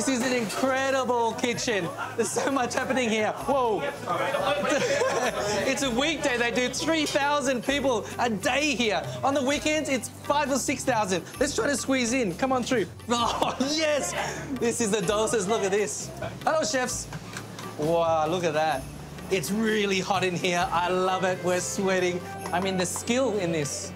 This is an incredible kitchen. There's so much happening here. Whoa. it's a weekday. They do 3,000 people a day here. On the weekends, it's five or 6,000. Let's try to squeeze in. Come on through. Oh, yes. This is the dosas. Look at this. Hello, chefs. Wow, look at that. It's really hot in here. I love it. We're sweating. I mean, the skill in this.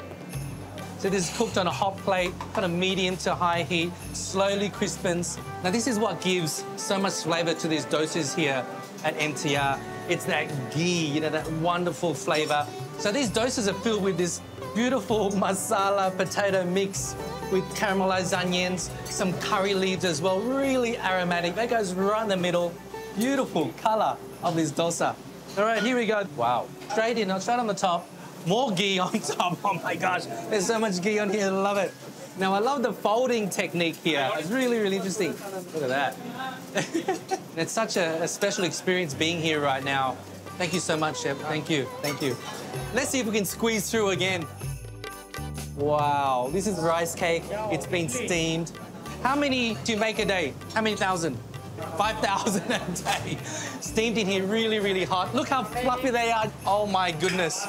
So this is cooked on a hot plate, kind of medium to high heat, slowly crispens. Now this is what gives so much flavor to these dosas here at MTR. It's that ghee, you know, that wonderful flavor. So these dosas are filled with this beautiful masala potato mix with caramelized onions, some curry leaves as well, really aromatic. That goes right in the middle. Beautiful color of this dosa. All right, here we go. Wow. Straight in, straight on the top. More ghee on top. Oh my gosh, there's so much ghee on here. I love it. Now, I love the folding technique here. It's really, really interesting. Look at that. it's such a, a special experience being here right now. Thank you so much, Chef. Thank you. Thank you. Let's see if we can squeeze through again. Wow, this is rice cake. It's been steamed. How many do you make a day? How many thousand? 5,000 a day. Steamed in here really, really hot. Look how fluffy they are. Oh my goodness.